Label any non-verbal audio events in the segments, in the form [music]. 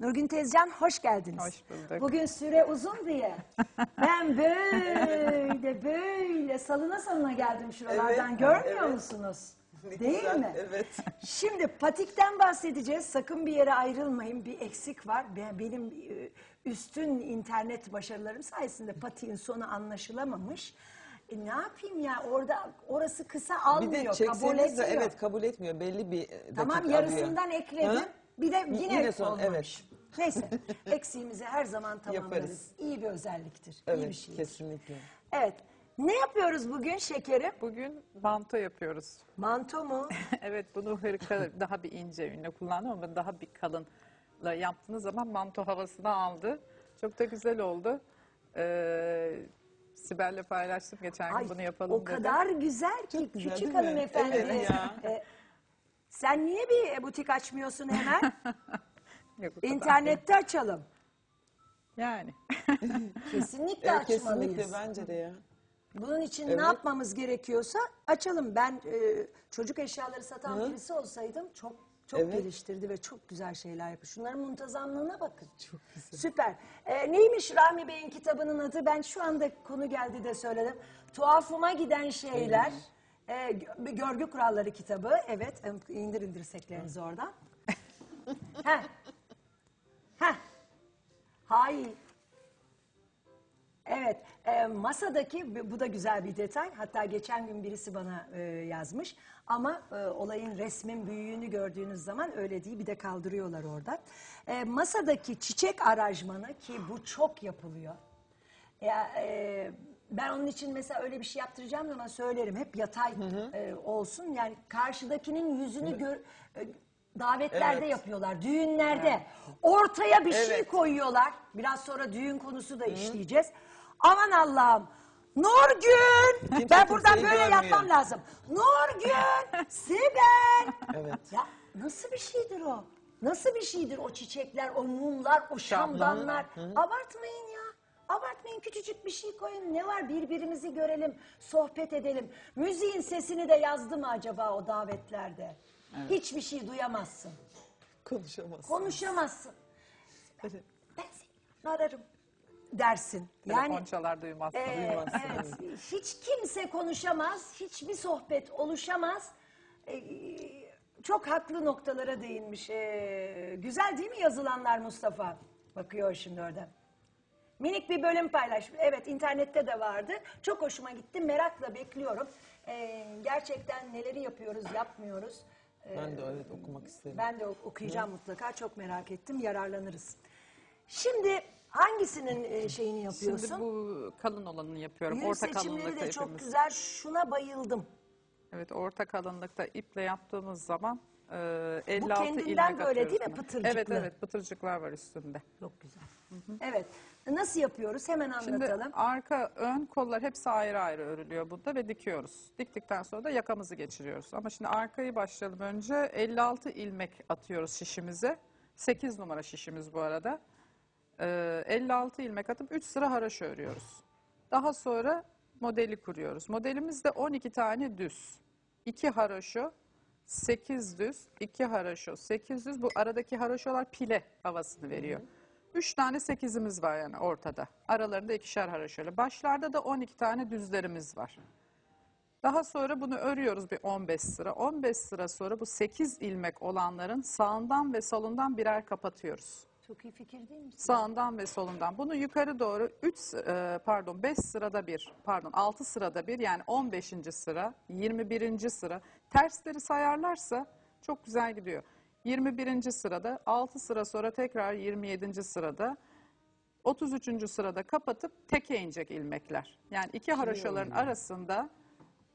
Nurgün Tezcan hoş geldiniz. Hoş bulduk. Bugün süre uzun diye [laughs] ben böyle böyle salına salına geldim şuralardan. Evet, Görmüyor evet. musunuz? Ne Değil güzel, mi? Evet. Şimdi patikten bahsedeceğiz. Sakın bir yere ayrılmayın. Bir eksik var. Ben- Benim e, üstün internet başarılarım sayesinde patiğin sonu anlaşılamamış. E, ne yapayım ya orada orası kısa Bir almıyor, de kabul etmiyor. evet kabul etmiyor. Belli bir dakika Tamam alıyor. yarısından ekledim. Hı? Bir de yine, Yine son, olmamış. Neyse eksiğimizi her zaman tamamlarız. Yaparız. İyi bir özelliktir. iyi Evet bir şey. kesinlikle. Evet. Ne yapıyoruz bugün şekerim? Bugün manto yapıyoruz. Manto mu? [laughs] evet bunu hırka daha bir ince ünle kullandım ama daha bir kalınla yaptığınız zaman manto havasını aldı. Çok da güzel oldu. Ee, Sibel'le paylaştım geçen gün Ay, bunu yapalım o dedim. kadar güzel ki güzel küçük hanımefendi. Evet ya. [laughs] e, sen niye bir butik açmıyorsun hemen? [laughs] Yok, o kadar İnternette açalım. Yani. [laughs] Kesinlikle Evet açmalıyız. kesinlikle bence de ya. Bunun için Evet. ne yapmamız gerekiyorsa açalım. Ben e, çocuk eşyaları satan birisi olsaydım çok çok Evet. geliştirdi ve çok güzel şeyler yapıyor. Şunların muntazamlığına bakın. Çok güzel. Süper. E, neymiş Rahmi Bey'in kitabının adı? Ben şu anda konu geldi de söyledim. Tuhafıma giden şeyler. E, gö- görgü kuralları kitabı. Evet. e, indir dirseklerinizi oradan. [laughs] Heh. Heh. Hay. Evet, e, masadaki bu da güzel bir detay. Hatta geçen gün birisi bana e, yazmış. Ama e, olayın resmin büyüğünü gördüğünüz zaman öyle değil. Bir de kaldırıyorlar orada. E, masadaki çiçek aranjmanı ki bu çok yapılıyor. Ya, e, ben onun için mesela öyle bir şey yaptıracağım zaman söylerim. Hep yatay e, olsun. Yani karşıdakinin yüzünü gör, e, davetlerde Evet. yapıyorlar. Düğünlerde. Ortaya bir şey Evet. koyuyorlar. Biraz sonra düğün konusu da işleyeceğiz. Aman Allah'ım. Nurgül. Kimse ben buradan kimseyi böyle görmüyor. yapmam lazım. Nurgül. [laughs] Sibel. Evet. Ya nasıl bir şeydir o? Nasıl bir şeydir o çiçekler, o mumlar, o şamdanlar? Abartmayın ya. Abartmayın küçücük bir şey koyun. Ne var birbirimizi görelim, sohbet edelim. Müziğin sesini de yazdı mı acaba o davetlerde? Hiçbir şey duyamazsın. Konuşamaz. Konuşamazsın. Evet. Ben seni ararım dersin. Yani Telefon çalar duymazsın. ee, evet, hiç kimse konuşamaz, hiçbir sohbet oluşamaz. Ee, çok haklı noktalara değinmiş. Ee, güzel değil mi yazılanlar Mustafa? Bakıyor şimdi orada. Minik bir bölüm paylaşmış. Evet internette de vardı. Çok hoşuma gitti. Merakla bekliyorum. Ee, gerçekten neleri yapıyoruz, yapmıyoruz. Ee, Ben de evet okumak isterim. ben de ok- okuyacağım mutlaka. Çok merak ettim. Yararlanırız. Şimdi hangisinin e, şeyini yapıyorsun? Şimdi bu kalın olanını yapıyorum. Yün orta seçimleri kalınlıkta de çok ipimiz. güzel. Şuna bayıldım. Evet orta kalınlıkta iple yaptığımız zaman e, 56 kendinden ilmek böyle atıyoruz değil mi? buna. Pıtırcıklı. Evet evet pıtırcıklar var üstünde. Çok güzel. Evet. Nasıl yapıyoruz? Hemen Şimdi anlatalım. arka ön kollar hepsi ayrı ayrı örülüyor bunda ve dikiyoruz. Diktikten sonra da yakamızı geçiriyoruz. Ama şimdi arkayı başlayalım önce. 56 ilmek atıyoruz şişimize. 8 numara şişimiz bu arada. Ee, 56 ilmek atıp 3 sıra haraşo örüyoruz. Daha sonra modeli kuruyoruz. Modelimizde 12 tane düz. 2 haraşo, 8 düz, 2 haraşo, 8 düz. Bu aradaki haraşolar pile havasını veriyor. 3 tane 8'imiz var yani ortada. Aralarında ikişer haraşoyla. Başlarda da 12 tane düzlerimiz var. Daha sonra bunu örüyoruz bir 15 sıra. 15 sıra sonra bu 8 ilmek olanların sağından ve solundan birer kapatıyoruz. Çok iyi fikir değil mi? Sağından ve solundan. Bunu yukarı doğru 3 pardon 5 sırada bir pardon 6 sırada bir yani 15. sıra 21. sıra tersleri sayarlarsa çok güzel gidiyor. 21. sırada 6 sıra sonra tekrar 27. sırada 33. sırada kapatıp teke inecek ilmekler. Yani iki haroşaların arasında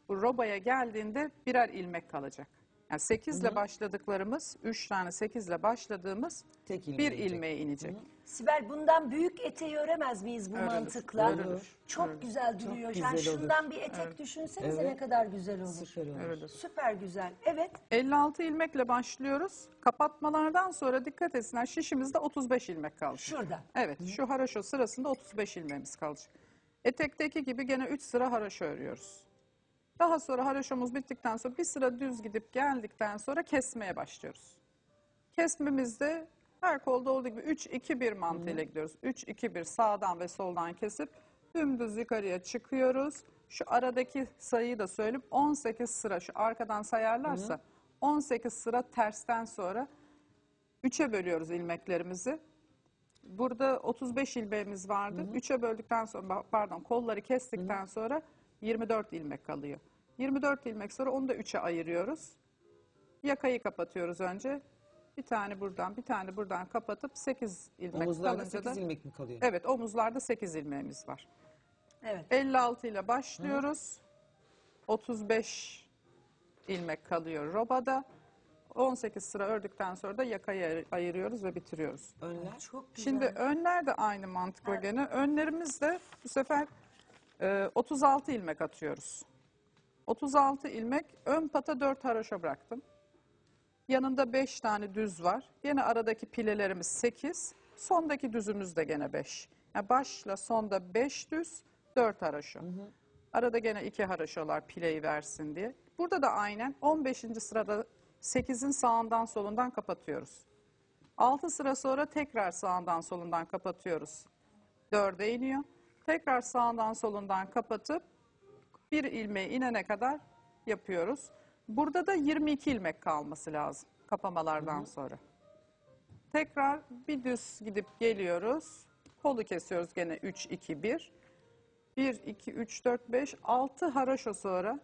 bu robaya geldiğinde birer ilmek kalacak. Yani 8 ile başladıklarımız 3 tane 8 ile başladığımız Tek ilmeğe bir inecek. ilmeğe inecek. Sibel bundan büyük eteği öremez miyiz bu Örülür, mantıkla? örülür, Çok örülür. güzel duruyor. güzel yani olur. şundan bir etek düşünsenize Evet. ne kadar güzel olur. Süper olur. Süper güzel. Evet. 56 ilmekle başlıyoruz. Kapatmalardan sonra dikkat etsinler şişimizde 35 ilmek kalacak. Şurada. Evet şu haraşo sırasında 35 ilmeğimiz kalacak. Etekteki gibi gene 3 sıra haraşo örüyoruz. Daha sonra haraşomuz bittikten sonra bir sıra düz gidip geldikten sonra kesmeye başlıyoruz. Kesmemizde Her kolda olduğu gibi 3-2-1 mantığıyla gidiyoruz. 3-2-1 sağdan ve soldan kesip dümdüz yukarıya çıkıyoruz. Şu aradaki sayıyı da söyleyeyim. 18 sıra şu arkadan sayarlarsa 18 sıra tersten sonra 3'e bölüyoruz ilmeklerimizi. Burada 35 ilmeğimiz vardı. 3'e böldükten sonra pardon kolları kestikten sonra 24 ilmek kalıyor. 24 ilmek sonra onu da 3'e ayırıyoruz. Yakayı kapatıyoruz önce. Bir tane buradan, bir tane buradan kapatıp 8 ilmek Omuzlarda kalınca 8 da ilmek mi kalıyor? Evet, omuzlarda 8 ilmeğimiz var. Evet. 56 ile başlıyoruz. 35 ilmek kalıyor robada. 18 sıra ördükten sonra da yakayı ayır- ayırıyoruz ve bitiriyoruz. Önler. Çok güzel. Şimdi önler de aynı mantıkla gene. Önlerimizde bu sefer e, 36 ilmek atıyoruz. 36 ilmek ön pata 4 haroşa bıraktım. Yanında 5 tane düz var. Yine aradaki pilelerimiz 8. Sondaki düzümüz de gene 5. Yani başla sonda 5 düz 4 haroşa. Arada gene 2 haroşalar pileyi versin diye. Burada da aynen 15. sırada 8'in sağından solundan kapatıyoruz. 6 sıra sonra tekrar sağından solundan kapatıyoruz. 4'e iniyor. Tekrar sağından solundan kapatıp bir ilmeği inene kadar yapıyoruz. Burada da 22 ilmek kalması lazım kapamalardan sonra. Tekrar bir düz gidip geliyoruz. Kolu kesiyoruz gene 3 2 1. 1 2 3 4 5 6 haroşa sonra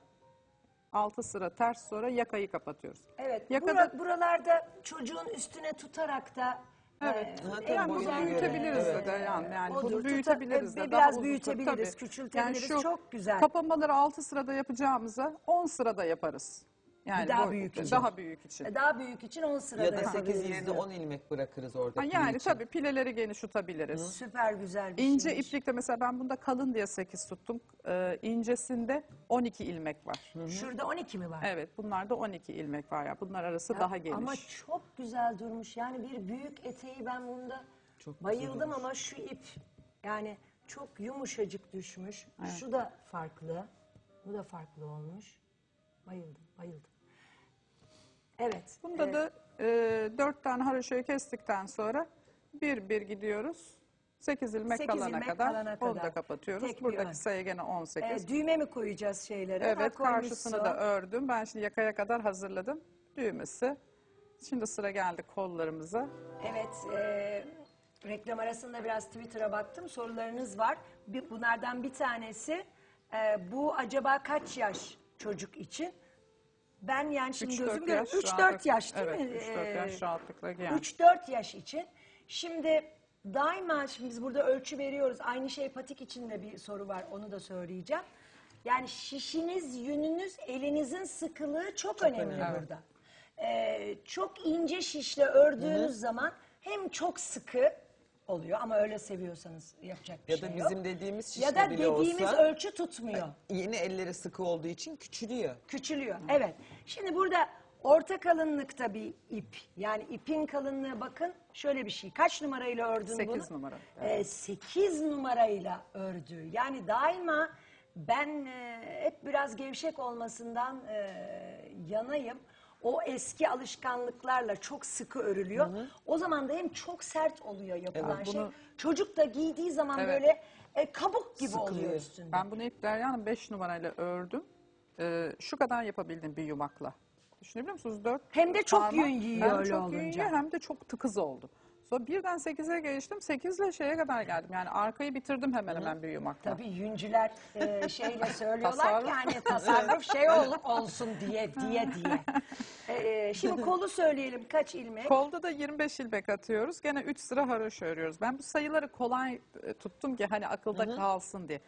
6 sıra ters sonra yakayı kapatıyoruz. Evet. Yakada- bura- buralarda çocuğun üstüne tutarak da Evet. Ha, tabii yani bunu boyuna göre. büyütebiliriz Evet. de yani, yani Odur. bunu Tuta- büyütebiliriz e, de. biraz daha uzun büyütebiliriz, tabii. küçültebiliriz. şu Çok güzel. Kapamaları 6 sırada yapacağımıza 10 sırada yaparız. Yani daha bu- büyük için. Daha büyük için. E, daha büyük için 10 sırada Ya da 8 yapabiliriz yerine diyor. 10 ilmek bırakırız orada. Ha, yani için. tabii pileleri geniş tutabiliriz. Süper güzel bir İnce şeymiş. iplikte mesela ben bunda kalın diye 8 tuttum. Ee, incesinde 12 ilmek var. Şurada 12 mi var? Evet bunlarda 12 ilmek var ya. Bunlar arası Ya daha geniş. Ama çok güzel durmuş. Yani bir büyük eteği ben bunda Çok bayıldım ama şu ip yani çok yumuşacık düşmüş. Şu da farklı. Bu da farklı olmuş. Bayıldım, bayıldım. Evet. Bunda e, da e, 4 tane haroşayı kestikten sonra bir bir gidiyoruz. 8 ilmek Sekiz kalana ilmek kadar kalana onu kadar. da kapatıyoruz. Tek Buradaki sayı gene 18. e, düğme mi koyacağız şeylere? Ha, evet koymuşsun. karşısını da ördüm. Ben şimdi yakaya kadar hazırladım. Düğmesi. Şimdi sıra geldi kollarımıza. Evet, e, reklam arasında biraz Twitter'a baktım. Sorularınız var. Bir, bunlardan bir tanesi, e, bu acaba kaç yaş çocuk için? Ben yani şimdi 3-4 gözüm yaş. 3-4 rahatlık- yaş değil evet, mi? 3-4 yaş Ee, rahatlıkla giyen. 3-4 yaş için. Şimdi daima şimdi biz burada ölçü veriyoruz. Aynı şey patik için de bir soru var. Onu da söyleyeceğim. Yani şişiniz, yününüz, elinizin sıkılığı çok, önemli, önemli. burada. Ee, çok ince şişle ördüğünüz zaman hem çok sıkı oluyor ama öyle seviyorsanız yapacak bir Ya şey da yok. bizim dediğimiz şişle Ya da bile dediğimiz olsa ölçü tutmuyor. yeni elleri sıkı olduğu için küçülüyor. Küçülüyor. Evet. Şimdi burada orta kalınlıkta bir ip. Yani ipin kalınlığı bakın şöyle bir şey. Kaç numarayla ördün bunu? Sekiz numara. Ee, 8 numarayla ördü. Yani daima ben e, hep biraz gevşek olmasından e, yanayım. O eski alışkanlıklarla çok sıkı örülüyor. O zaman da hem çok sert oluyor yapılan Evet, şey. bunu- Çocuk da giydiği zaman Evet. böyle e, kabuk gibi Sıkılıyor. oluyor üstünde. Ben bunu ilk Derya'nın 5 numarayla ördüm. Ee, şu kadar yapabildim bir yumakla. Düşünebiliyor musunuz? 4 Hem de çok yün yiyor hem öyle çok yün olunca. yiyor hem de çok tıkız oldu. Sonra birden 8'e geçtim. 8 ile şeye kadar geldim. Yani arkayı bitirdim hemen hemen bir yumakla. Tabii yüncüler e, şeyle [laughs] söylüyorlar ki hani tasarruf şey ol, olsun diye diye diye. [laughs] E, şimdi kolu söyleyelim kaç ilmek? Kolda da 25 ilmek atıyoruz. Gene 3 sıra haroşa örüyoruz. Ben bu sayıları kolay e, tuttum ki hani akılda kalsın diye.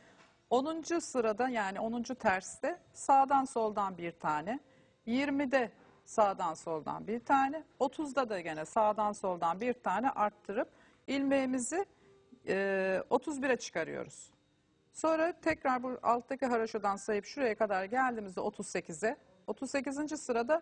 10. sırada yani 10. terste sağdan soldan bir tane. 20'de sağdan soldan bir tane. 30'da da gene sağdan soldan bir tane arttırıp ilmeğimizi e, 31'e çıkarıyoruz. Sonra tekrar bu alttaki haroşadan sayıp şuraya kadar geldiğimizde 38'e. 38. sırada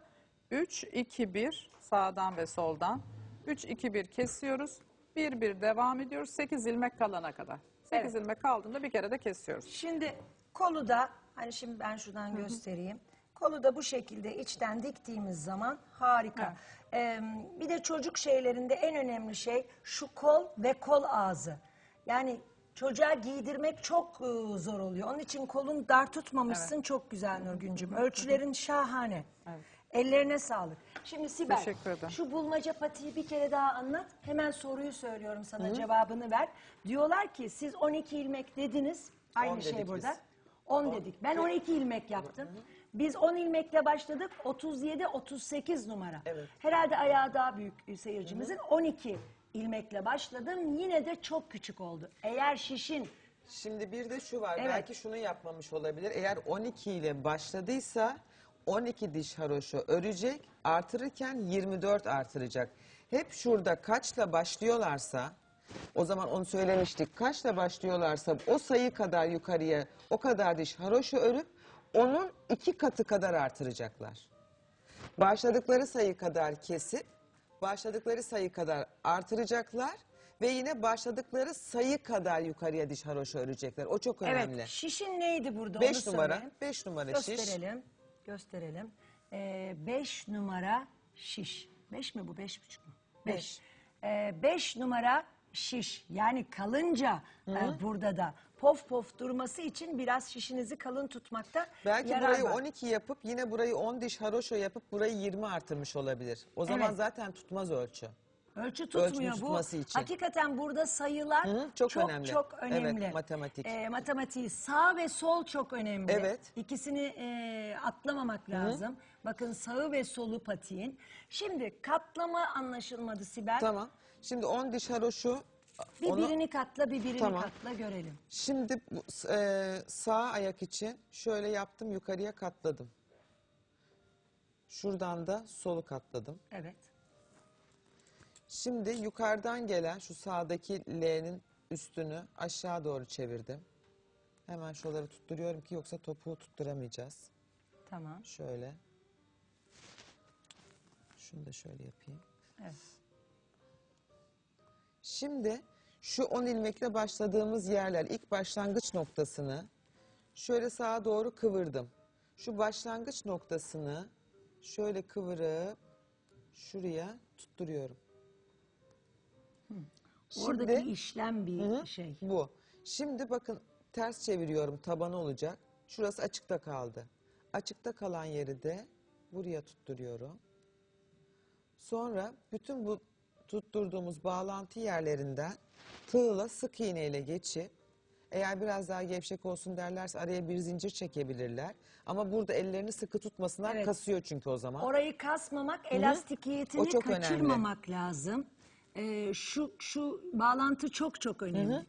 3, 2, 1 sağdan ve soldan. 3, 2, 1 kesiyoruz. 1, 1 devam ediyoruz. 8 ilmek kalana kadar. 8 ilmek kaldığında bir kere de kesiyoruz. Şimdi kolu da hani şimdi ben şuradan göstereyim. Kolu da bu şekilde içten diktiğimiz zaman harika. Ee, bir de çocuk şeylerinde en önemli şey şu kol ve kol ağzı. Yani çocuğa giydirmek çok e, zor oluyor. Onun için kolun dar tutmamışsın çok güzel Nurgüncüm. Ölçülerin [laughs] şahane. Ellerine sağlık. Şimdi Sibel Teşekkür ederim. şu bulmaca patiği bir kere daha anlat. Hemen soruyu söylüyorum sana cevabını ver. Diyorlar ki siz 12 ilmek dediniz. Aynı On şey dedik burada. biz. 10 dedik. Ben 12 ilmek yaptım. Biz 10 ilmekle başladık. 37 38 numara. Evet. Herhalde ayağı daha büyük seyircimizin 12 ilmekle başladım. Yine de çok küçük oldu. Eğer şişin Şimdi bir de şu var. Evet. Belki şunu yapmamış olabilir. Eğer 12 ile başladıysa 12 diş haroşo örecek. Artırırken 24 artıracak. Hep şurada kaçla başlıyorlarsa o zaman onu söylemiştik. Kaçla başlıyorlarsa o sayı kadar yukarıya o kadar diş haroşo örüp onun iki katı kadar artıracaklar. Başladıkları sayı kadar kesip başladıkları sayı kadar artıracaklar ve yine başladıkları sayı kadar yukarıya diş haroşa örecekler. O çok önemli. Evet, şişin neydi burada 5 onu numara, söyleyin. 5 numara şiş. Gösterelim. Gösterelim. 5 numara şiş. 5 mi bu? 5,5 mu? 5. 5 numara şiş. Yani kalınca e, burada da pof pof durması için biraz şişinizi kalın tutmakta Belki yarar burayı var. 12 yapıp yine burayı 10 diş haroşa yapıp burayı 20 artırmış olabilir. O zaman Evet. zaten tutmaz ölçü. Ölçü tutmuyor Ölçünün bu. tutması için. Hakikaten burada sayılar Hı, çok çok önemli. çok Evet, önemli. matematik. Ee, matematiği sağ ve sol çok önemli. Evet. İkisini e, atlamamak lazım. Bakın sağı ve solu patiğin. Şimdi katlama anlaşılmadı Sibel. Tamam. Şimdi 10 diş haroşu Bir onu- birini katla bir birini Tamam. katla görelim. Şimdi bu, e, sağ ayak için şöyle yaptım yukarıya katladım. Şuradan da solu katladım. Evet. Şimdi yukarıdan gelen şu sağdaki L'nin üstünü aşağı doğru çevirdim. Hemen şuraları tutturuyorum ki yoksa topuğu tutturamayacağız. Tamam. Şöyle. Şunu da şöyle yapayım. Evet. Şimdi şu 10 ilmekle başladığımız yerler ilk başlangıç noktasını şöyle sağa doğru kıvırdım. Şu başlangıç noktasını şöyle kıvırıp şuraya tutturuyorum. Oradaki Şimdi- işlem bir Hı, şey. Bu. Şimdi bakın ters çeviriyorum tabanı olacak. Şurası açıkta kaldı. Açıkta kalan yeri de buraya tutturuyorum. Sonra bütün bu tutturduğumuz bağlantı yerlerinden tığla sık iğneyle geçip eğer biraz daha gevşek olsun derlerse araya bir zincir çekebilirler. Ama burada ellerini sıkı tutmasınlar Evet. kasıyor çünkü o zaman. Orayı kasmamak, elastikiyetini O çok önemli. kaçırmamak lazım. Ee, şu şu bağlantı çok çok önemli.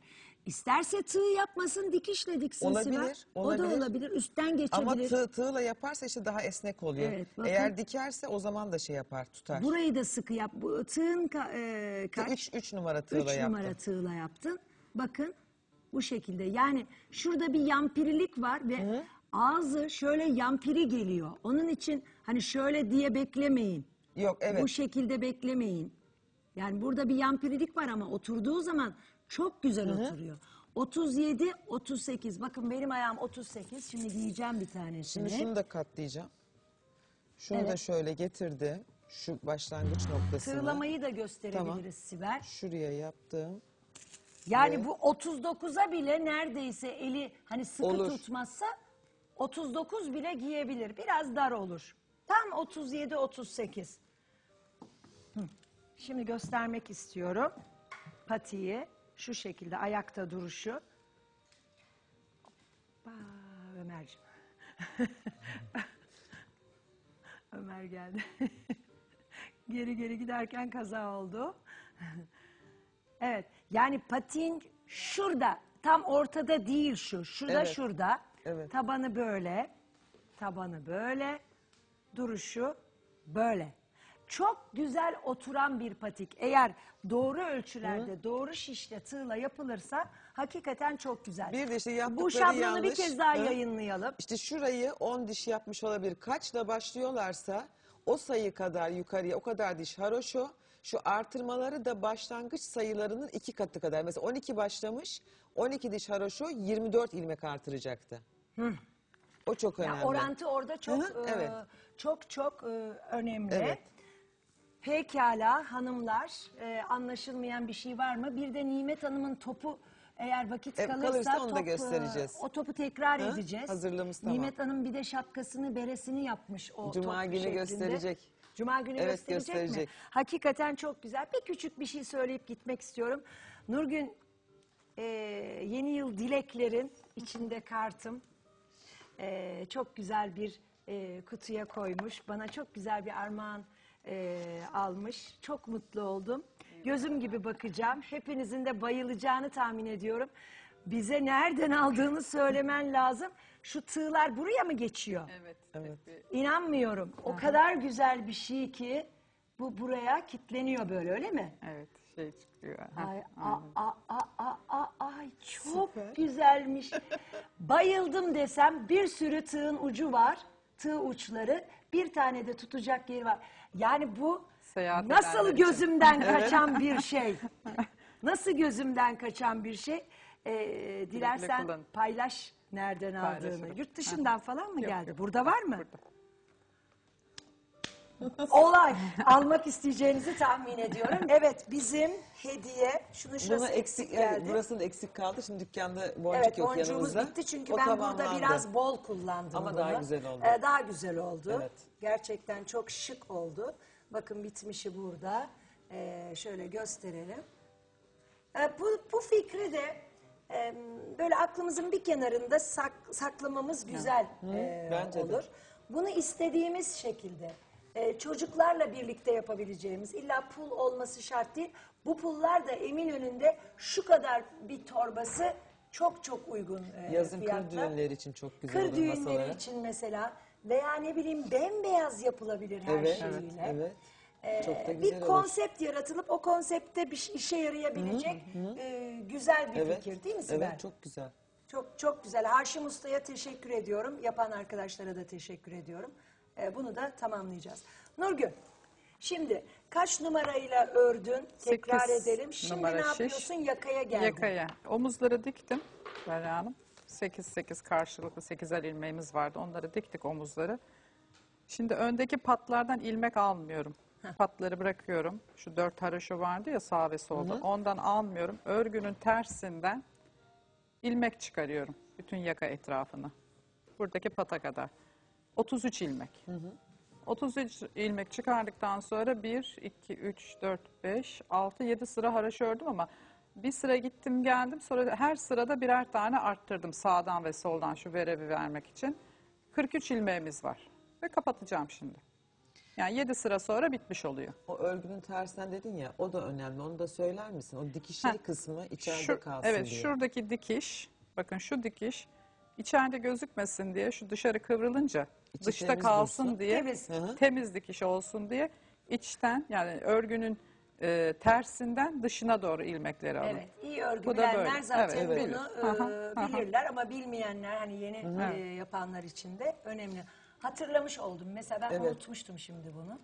İsterse tığ yapmasın, dikişle diksin Olabilir, Sibel. O da olabilir. olabilir, üstten Ama geçebilir. tığ, tığla yaparsa işte daha esnek oluyor. Evet, bakın. Eğer dikerse o zaman da şey yapar tutar. Burayı da sıkı yap. Bu tığın ka- e, kaç? 3 3 numara Üç tığla yaptım. numara tığla yaptın. Bakın bu şekilde. Yani şurada bir yampirilik var ve ağzı şöyle yampiri geliyor. Onun için hani şöyle diye beklemeyin. Yok evet. Bu şekilde beklemeyin. Yani burada bir yampirilik var ama oturduğu zaman çok güzel oturuyor. 37, 38. Bakın benim ayağım 38. Şimdi giyeceğim bir tanesini. Şimdi şunu da katlayacağım. Şunu da Evet. şöyle getirdim. Şu başlangıç noktasını. Tığlamayı da gösterebiliriz Sibel. Şuraya yaptım. Yani Ve- bu 39'a bile neredeyse eli hani sıkı Olur. tutmazsa 39 bile giyebilir. Biraz dar olur. Tam 37 38. Hı. Şimdi göstermek istiyorum. Patiyi şu şekilde ayakta duruşu. Hoppa, Ömerciğim. [laughs] Ömer geldi. [laughs] geri geri giderken kaza oldu. [laughs] Evet. Yani patin şurada. Tam ortada değil şu. Şurada Evet. şurada. Evet. Tabanı böyle. Tabanı böyle. Duruşu böyle. Çok güzel oturan bir patik. Eğer doğru ölçülerde, doğru şişle, tığla yapılırsa hakikaten çok güzel. Bir de işte Bu yaptıkları şablonu bir yanlış. kez daha Hı? yayınlayalım. İşte şurayı 10 diş yapmış olabilir. Kaçla başlıyorlarsa o sayı kadar yukarıya o kadar diş haroşo. Şu artırmaları da başlangıç sayılarının iki katı kadar. Mesela 12 başlamış 12 diş haroşo 24 ilmek artıracaktı. O çok Yani önemli. orantı orada çok Hı hı, e, evet. çok çok e, önemli. Evet. Pekala hanımlar e, anlaşılmayan bir şey var mı? Bir de Nimet Hanım'ın topu eğer vakit Evet, kalırsa, kalırsa onu da top, e, göstereceğiz. o topu tekrar Hı? edeceğiz. Hazırlığımız tamam. Nimet Hanım bir de şapkasını beresini yapmış o Cuma top günü şeklinde. gösterecek. Cuma günü Evet, gösterecek, mi? gösterecek. Hakikaten çok güzel. Bir küçük bir şey söyleyip gitmek istiyorum. Nurgün e, yeni yıl dileklerin içinde kartım. Ee, çok güzel bir e, kutuya koymuş. Bana çok güzel bir armağan e, almış. Çok mutlu oldum. Gözüm gibi bakacağım. Hepinizin de bayılacağını tahmin ediyorum. Bize nereden aldığını söylemen lazım. Şu tığlar buraya mı geçiyor? Evet. Evet. İnanmıyorum. O kadar güzel bir şey ki bu buraya kitleniyor böyle öyle mi? Evet şey çıkıyor. Ha, Ay, a, a, a, a, a, ay çok güzelmiş. Bayıldım desem bir sürü tığın ucu var. Tığ uçları. Bir tane de tutacak yeri var. Yani bu Seyahat nasıl edenler için. gözümden kaçan bir şey. Nasıl gözümden kaçan bir şey. Ee, dilersen kullanın. paylaş nereden aldığını. Paylaşırım. Yurt dışından falan mı Yok, geldi? yok. Burada var mı? Burada. Olay. Almak isteyeceğinizi tahmin ediyorum. Evet bizim hediye. Şunu şurası eksik, geldi. burasının eksik kaldı. Şimdi dükkanda boncuk Evet yok boncuğumuz yanımızda. bitti çünkü O ben burada tamamlandı. biraz bol kullandım Ama bunu. daha güzel oldu. Ee, daha güzel oldu. Evet. Gerçekten çok şık oldu. Bakın bitmişi burada. Ee, şöyle gösterelim. Ee, bu, bu fikri de e, böyle aklımızın bir kenarında sak- saklamamız güzel e, bence de. olur. Bunu istediğimiz şekilde e, çocuklarla birlikte yapabileceğimiz illa pul olması şart değil. Bu pullar da emin önünde şu kadar bir torbası çok çok uygun e, Yazın fiyatla. kır düğünleri için çok güzel Kır olur düğünleri masalara. için mesela veya ne bileyim bembeyaz yapılabilir her Evet, şeyiyle. evet. Ee, Çok da bir güzel olur. konsept yaratılıp o konsepte bir işe yarayabilecek e, güzel bir Evet, fikir değil mi Sibel? evet çok güzel. Çok çok güzel. Haşim Usta'ya teşekkür ediyorum. Yapan arkadaşlara da teşekkür ediyorum. Ee, bunu da tamamlayacağız. Nurgül, şimdi kaç numarayla ördün? Tekrar Sekiz edelim. Şimdi numara ne şiş. yapıyorsun? Yakaya geldin. Yakaya. Omuzları diktim Derya Hanım. 8-8 karşılıklı 8'er ilmeğimiz vardı. Onları diktik omuzları. Şimdi öndeki patlardan ilmek almıyorum. Patları bırakıyorum. Şu dört haroşo vardı ya sağ ve solda. Ondan almıyorum. Örgünün tersinden ilmek çıkarıyorum. Bütün yaka etrafını. Buradaki pata kadar. 33 ilmek. 33 ilmek çıkardıktan sonra 1, 2, 3, 4, 5, 6, 7 sıra haraşo ördüm ama bir sıra gittim geldim sonra her sırada birer tane arttırdım sağdan ve soldan şu verevi vermek için. 43 ilmeğimiz var ve kapatacağım şimdi. Yani 7 sıra sonra bitmiş oluyor. O örgünün tersinden dedin ya o da önemli. Onu da söyler misin? O dikişli Heh. kısmı içeride Şu- kalsın evet diye. şuradaki dikiş bakın şu dikiş içeride gözükmesin diye şu dışarı kıvrılınca İçi dışta temiz kalsın dursun. diye Temiz. Hı hı. temiz dikiş olsun diye içten yani örgünün e, tersinden dışına doğru ilmekleri alın. Evet, iyi örgü Bu da bilenler böyle. zaten Evet, bunu bilir. e, Aha, aha. bilirler ama bilmeyenler hani yeni e, Evet. yapanlar için de önemli. Hatırlamış oldum. Mesela ben Evet. unutmuştum şimdi bunu.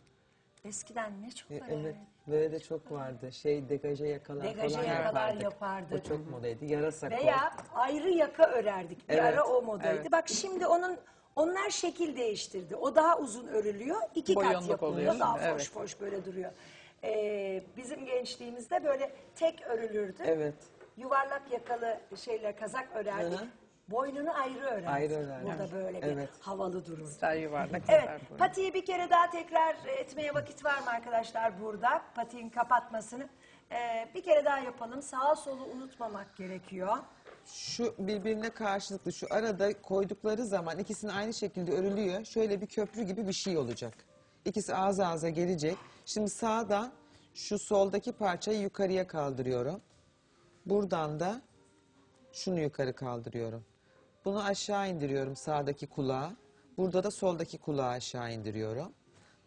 Eskiden ne çok E, var. Evet, böyle de çok vardı. Şey degaje yakalar Degaje falan yakalar yapardık. yapardık. O çok modaydı. Yarasa kol. Veya ayrı yaka örerdik. Bir Evet, ara o modaydı. evet. Bak şimdi onun onlar şekil değiştirdi. O daha uzun örülüyor. iki kat yapılıyor. oluyor Daha şimdi, foş evet. foş böyle duruyor. Ee, bizim gençliğimizde böyle tek örülürdü. Evet. Yuvarlak yakalı şeyle kazak örerdik. Hı hı. Boynunu ayrı örerdik. Ayrı örerdik. Burada böyle bir Evet. havalı dururdu. İster yuvarlak Evet, boyun. patiyi bir kere daha tekrar etmeye vakit var mı arkadaşlar burada? Patiğin kapatmasını. Ee, bir kere daha yapalım. Sağa solu unutmamak gerekiyor. Şu birbirine karşılıklı şu arada koydukları zaman ikisini aynı şekilde örülüyor. Şöyle bir köprü gibi bir şey olacak. İkisi ağız ağza gelecek. Şimdi sağdan şu soldaki parçayı yukarıya kaldırıyorum. Buradan da şunu yukarı kaldırıyorum. Bunu aşağı indiriyorum sağdaki kulağa. Burada da soldaki kulağı aşağı indiriyorum.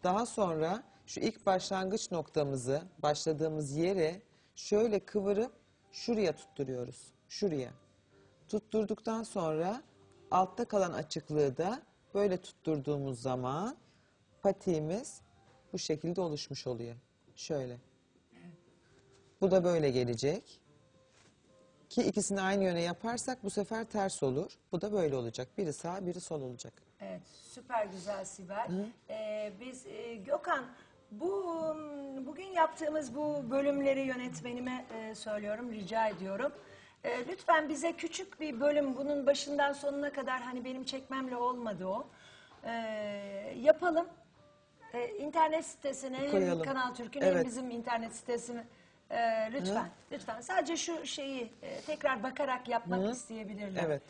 Daha sonra şu ilk başlangıç noktamızı, başladığımız yere şöyle kıvırıp şuraya tutturuyoruz. Şuraya. Tutturduktan sonra altta kalan açıklığı da böyle tutturduğumuz zaman patiğimiz bu şekilde oluşmuş oluyor. Şöyle. Bu da böyle gelecek. Ki ikisini aynı yöne yaparsak bu sefer ters olur. Bu da böyle olacak. Biri sağ, biri sol olacak. Evet, süper güzel Sibel. Ee, biz e, Gökhan, bu bugün yaptığımız bu bölümleri yönetmenime e, söylüyorum, rica ediyorum. E, lütfen bize küçük bir bölüm, bunun başından sonuna kadar hani benim çekmemle olmadı o. E, yapalım. E, internet sitesine hem Koyalım. Kanal Türk'ün hem Evet. bizim internet sitesine e, lütfen, lütfen. Sadece şu şeyi e, tekrar bakarak yapmak isteyebilirler. Evet.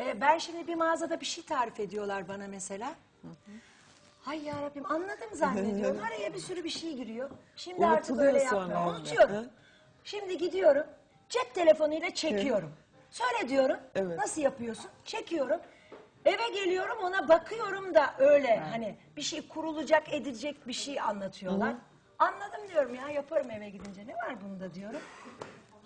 Ee, ben şimdi bir mağazada bir şey tarif ediyorlar bana mesela. Hay ya Rabbim anladım zannediyorum. [laughs] Araya bir sürü bir şey giriyor. Şimdi artık Unutuluyor öyle sonra yapmıyorum. orada. Unutuyorum. Hı? Şimdi gidiyorum. Cep telefonuyla çekiyorum. Söyle diyorum. Evet. Nasıl yapıyorsun? Çekiyorum. Eve geliyorum ona bakıyorum da öyle hani bir şey kurulacak edilecek bir şey anlatıyorlar. Anladım diyorum ya yaparım eve gidince ne var bunda diyorum.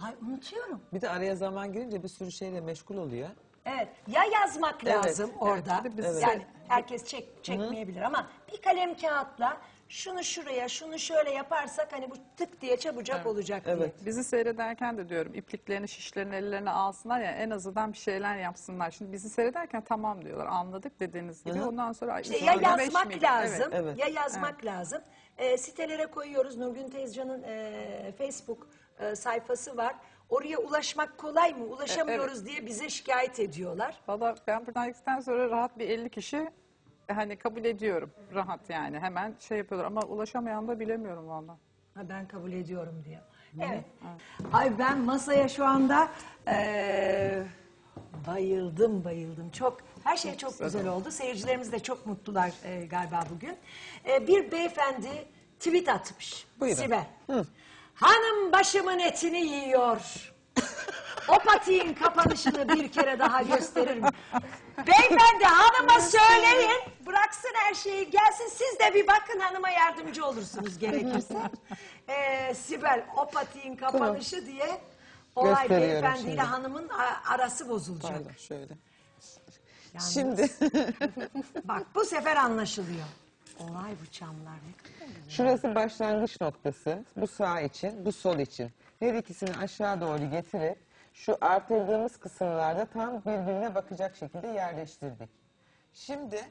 Ay unutuyorum. Bir de araya zaman girince bir sürü şeyle meşgul oluyor. Evet. Ya yazmak Evet, lazım evet. orada. Biz- Yani herkes çek, çekmeyebilir ama bir kalem kağıtla şunu şuraya, şunu şöyle yaparsak hani bu tık diye çabucak olacak diye. Evet. Bizi seyrederken de diyorum ipliklerini, şişlerini ellerine alsınlar ya en azından bir şeyler yapsınlar. Şimdi bizi seyrederken tamam diyorlar anladık dediğiniz gibi. Ondan sonra ay, İşte ya beş yazmak miydi? lazım, Evet. evet. ya yazmak lazım. Ee, sitelere koyuyoruz. Nurgün Tezcan'ın e, Facebook e, sayfası var. Oraya ulaşmak kolay mı? Ulaşamıyoruz diye bize şikayet ediyorlar. Valla ben buradan gittikten sonra rahat bir 50 kişi e, hani kabul ediyorum. Rahat yani hemen şey yapıyorlar ama ulaşamayan da bilemiyorum valla. Ha, ben kabul ediyorum diyor. Evet. Ay ben masaya şu anda eee, bayıldım bayıldım. Çok her şey çok güzel oldu. Seyircilerimiz de çok mutlular eee, galiba bugün. Eee, bir beyefendi tweet atmış. Buyurun. Sibel. Hanım başımın etini yiyor. O patiğin kapanışını bir kere daha gösterir mi? Beyefendi hanıma söyleyin. Bıraksın her şeyi gelsin. Siz de bir bakın hanıma yardımcı olursunuz gerekirse. Ee, Sibel o patiğin kapanışı diye olay Gösteriyorum beyefendiyle şimdi. hanımın a- arası bozulacak. Pardon şöyle. Yalnız- Şimdi [laughs] Bak bu sefer anlaşılıyor. Olay bu çamlar şurası başlangıç noktası. Bu sağ için, bu sol için. Her ikisini aşağı doğru getirip şu artırdığımız kısımlarda tam birbirine bakacak şekilde yerleştirdik. Şimdi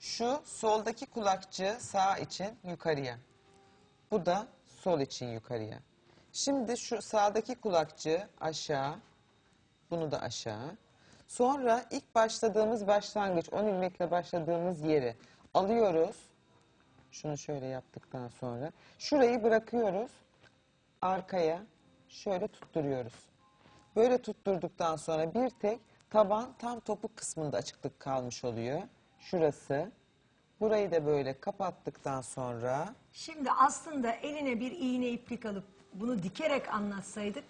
şu soldaki kulakçı sağ için yukarıya. Bu da sol için yukarıya. Şimdi şu sağdaki kulakçı aşağı, bunu da aşağı. Sonra ilk başladığımız başlangıç, 10 ilmekle başladığımız yeri alıyoruz. Şunu şöyle yaptıktan sonra. Şurayı bırakıyoruz. Arkaya şöyle tutturuyoruz. Böyle tutturduktan sonra bir tek taban tam topuk kısmında açıklık kalmış oluyor. Şurası. Burayı da böyle kapattıktan sonra Şimdi aslında eline bir iğne iplik alıp bunu dikerek anlatsaydık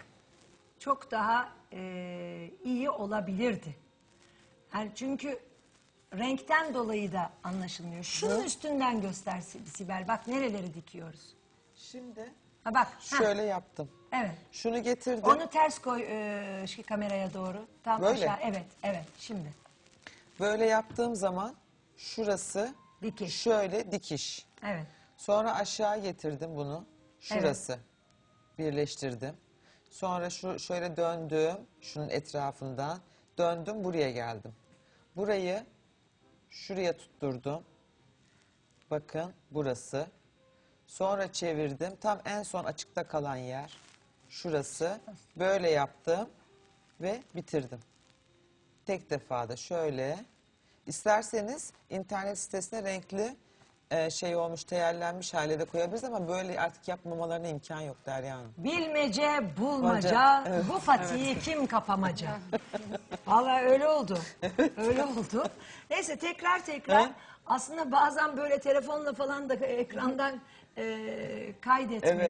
çok daha e, iyi olabilirdi. Yani çünkü renkten dolayı da anlaşılmıyor. Şunun üstünden göster Sibel. Bak nereleri dikiyoruz. şimdi Ha bak. heh, şöyle yaptım. evet. Şunu getirdim. Onu ters koy e, şu kameraya doğru. Tam Böyle. aşağı. Evet, evet. Şimdi. Böyle yaptığım zaman şurası Dikiş. şöyle dikiş. Evet. Sonra aşağı getirdim bunu. Şurası. Birleştirdim. Sonra şu şöyle döndüm. Şunun etrafından. Döndüm buraya geldim. Burayı şuraya tutturdum. Bakın burası. Sonra çevirdim. Tam en son açıkta kalan yer. Şurası. Böyle yaptım ve bitirdim. Tek defada şöyle. İsterseniz internet sitesine renkli e, şey olmuş, teyellenmiş hale de koyabiliriz ama böyle artık yapmamalarına imkan yok Derya Hanım. Bilmece, bulmaca, Maca, evet. bu patiği kim kapamaca? Vallahi öyle oldu. Öyle oldu. Neyse tekrar tekrar aslında bazen böyle telefonla falan da ekrandan e, kaydetmek